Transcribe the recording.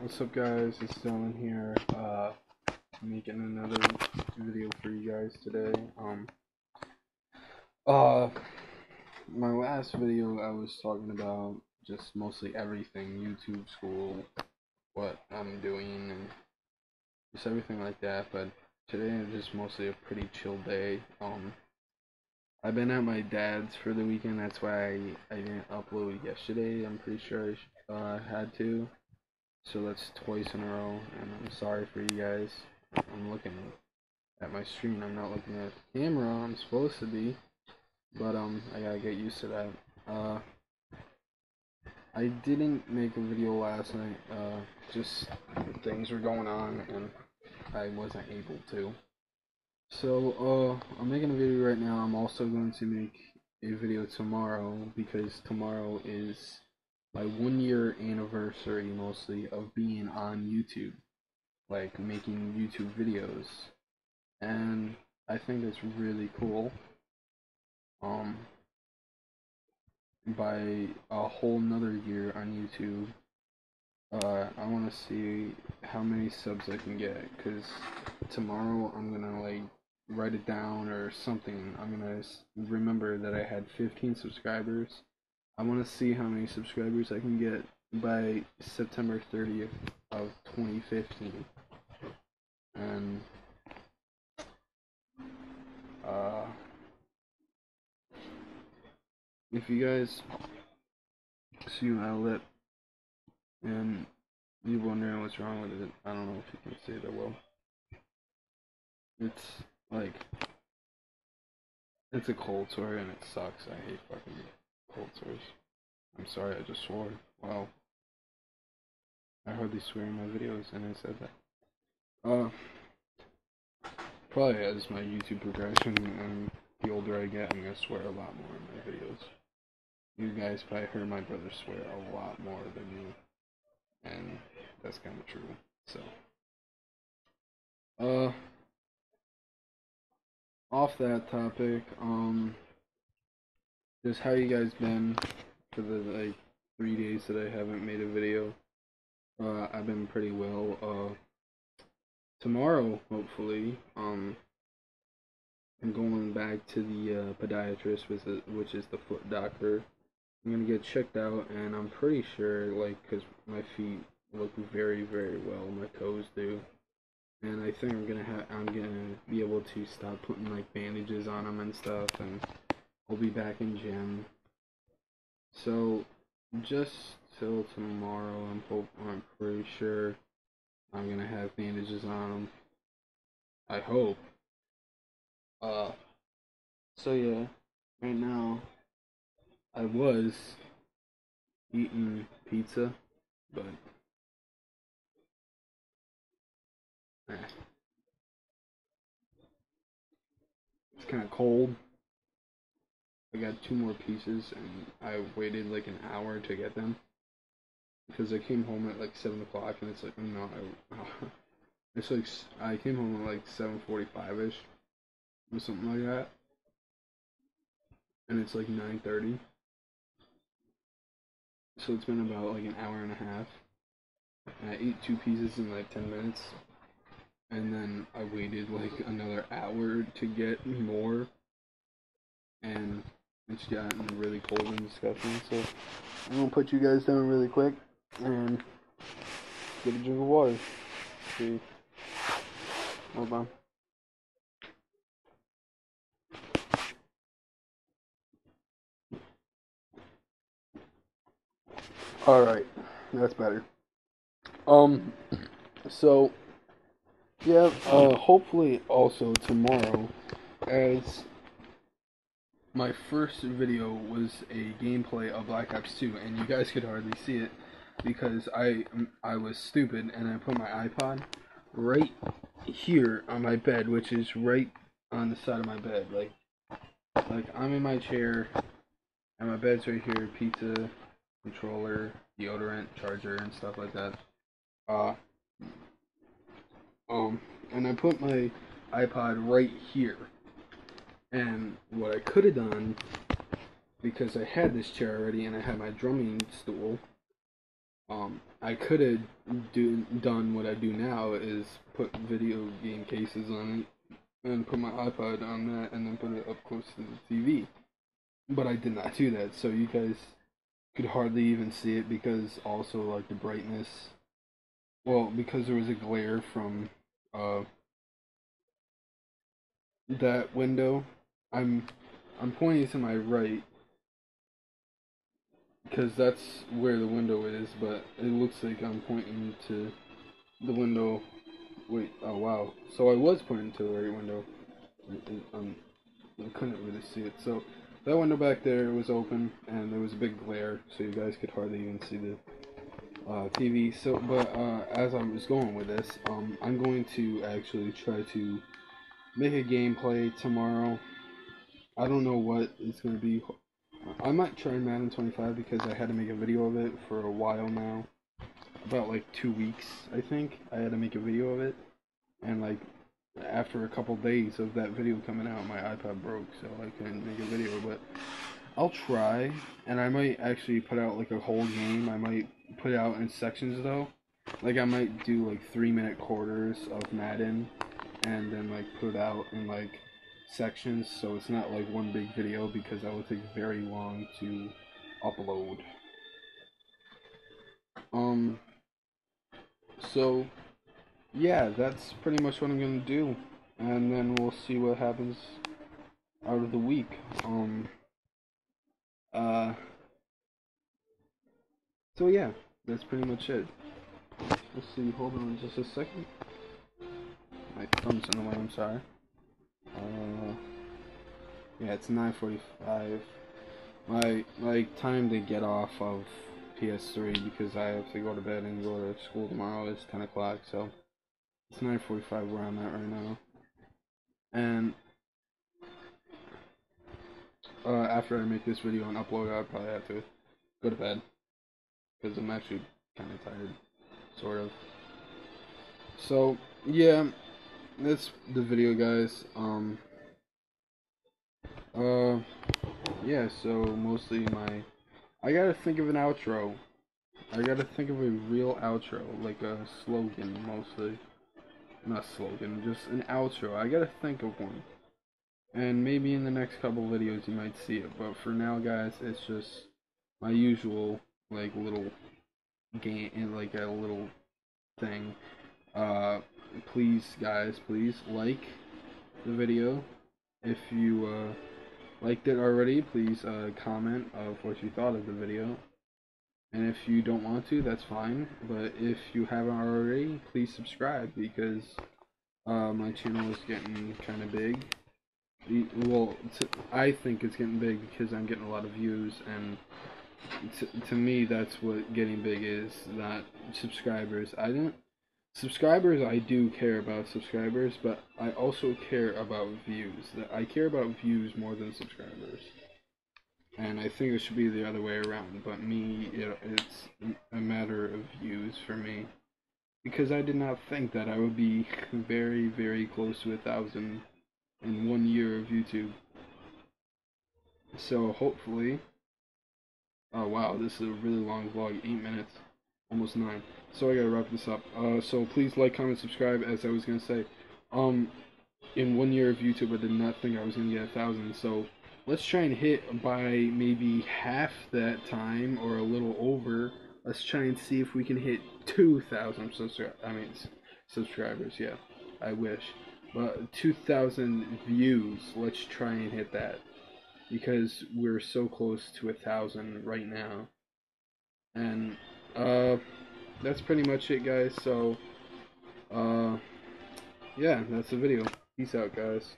What's up guys, it's Dillon here, uh, making another video for you guys today, um, uh, my last video I was talking about just mostly everything, YouTube, school, what I'm doing, and just everything like that, but today is just mostly a pretty chill day, um, I've been at my dad's for the weekend, that's why I, I didn't upload yesterday, I'm pretty sure I uh, had to, so that's twice in a row, and I'm sorry for you guys. I'm looking at my screen. I'm not looking at the camera. I'm supposed to be, but um, I gotta get used to that. Uh, I didn't make a video last night. Uh, just things were going on, and I wasn't able to. So uh, I'm making a video right now. I'm also going to make a video tomorrow because tomorrow is my one year anniversary mostly of being on YouTube, like making YouTube videos, and I think it's really cool. Um, by a whole nother year on YouTube, uh, I want to see how many subs I can get, cause tomorrow I'm gonna like write it down or something. I'm gonna remember that I had 15 subscribers I want to see how many subscribers I can get by September 30th of 2015. And uh, if you guys see my lip and you're wondering what's wrong with it, I don't know if you can see that well. It's like it's a cold sore and it sucks. I hate fucking cold sores. I'm sorry, I just swore. Wow. I hardly swear in my videos, and I said that. Uh, probably as my YouTube progression and the older I get, I'm gonna swear a lot more in my videos. You guys probably heard my brother swear a lot more than me, and that's kind of true. So, uh, off that topic, um, just how you guys been for the like three days that I haven't made a video? Uh, I've been pretty well. Uh, tomorrow, hopefully, um, I'm going back to the uh, podiatrist, which is, which is the foot doctor. I'm gonna get checked out, and I'm pretty sure, like, cause my feet look very, very well. My toes do, and I think I'm gonna have, I'm gonna be able to stop putting like bandages on them and stuff, and I'll be back in gym. So, just till tomorrow, I'm hope I'm pretty sure I'm gonna have bandages on them. I hope. Uh, so yeah, right now, I was eating pizza, but eh. it's kind of cold. I got two more pieces and I waited like an hour to get them because I came home at like seven o'clock and it's like no, I, it's like I came home at like seven forty-five ish or something like that, and it's like nine thirty. So it's been about like an hour and a half. I ate two pieces in like ten minutes, and then I waited like another hour to get more, and it's gotten really cold and disgusting, so I'm gonna put you guys down really quick and get a drink of water. See. Hold on. Alright, that's better. Um, so, yeah, uh, hopefully also tomorrow, as my first video was a gameplay of Black Ops 2, and you guys could hardly see it because I I was stupid and I put my iPod right here on my bed, which is right on the side of my bed. Like like I'm in my chair and my bed's right here, pizza, controller, deodorant, charger and stuff like that. Uh um and I put my iPod right here and what I could have done, because I had this chair already and I had my drumming stool, Um, I could have do done what I do now is put video game cases on it and put my iPod on that and then put it up close to the TV. But I did not do that, so you guys could hardly even see it because also like the brightness well because there was a glare from uh that window i'm i'm pointing to my right because that's where the window is but it looks like i'm pointing to the window. Wait oh wow. So i was pointing to the right window. Um, i couldn't really see it. So that window back there was open and there was a big glare so you guys could hardly even see the uh, TV so but uh, as I was going with this um, I'm going to actually try to make a gameplay tomorrow I don't know what it's going to be I might try Madden 25 because I had to make a video of it for a while now about like two weeks I think I had to make a video of it and like after a couple days of that video coming out, my iPad broke, so I couldn't make a video. But I'll try, and I might actually put out like a whole game. I might put it out in sections though. Like I might do like three minute quarters of Madden, and then like put out in like sections, so it's not like one big video because that would take very long to upload. Um. So yeah, that's pretty much what I'm gonna do, and then we'll see what happens out of the week. Um. Uh. So yeah, that's pretty much it. Let's see. Hold on just a second. My thumb's in the way. I'm sorry. Uh. Yeah, it's 9:45. My like time to get off of PS3 because I have to go to bed and go to school tomorrow is 10 o'clock. So. It's 9.45 where I'm at right now. And uh, after I make this video and upload it, I'll probably have to go to bed. Because I'm actually kind of tired. Sort of. So, yeah. That's the video, guys. Um. Uh. Yeah, so mostly my... I gotta think of an outro. I gotta think of a real outro, like a slogan, mostly not slogan, just an outro. I gotta think of one. And maybe in the next couple videos you might see it. But for now, guys, it's just my usual, like, little game, like a little thing. Uh, please, guys, please like the video. If you, uh, liked it already, please, uh, comment of what you thought of the video. And if you don't want to, that's fine. But if you haven't already, please subscribe because uh, my channel is getting kind of big. Well, I think it's getting big because I'm getting a lot of views, and to me, that's what getting big is. Not subscribers. I don't. Subscribers, I do care about subscribers, but I also care about views. I care about views more than subscribers and I think it should be the other way around. But me, it, it's a matter of views for me, because I did not think that I would be very, very close to a thousand in one year of YouTube. So hopefully, oh wow, this is a really long vlog, eight minutes, almost nine. So I gotta wrap this up. Uh, so please like, comment, subscribe. As I was gonna say, um, in one year of YouTube, I did not think I was gonna get a thousand. So let's try and hit by maybe half that time or a little over. Let's try and see if we can hit 2,000 subscribers. I mean, subscribers, yeah. I wish. But 2,000 views, let's try and hit that. Because we're so close to a thousand right now. And, uh, that's pretty much it, guys. So, uh, yeah, that's the video. Peace out, guys.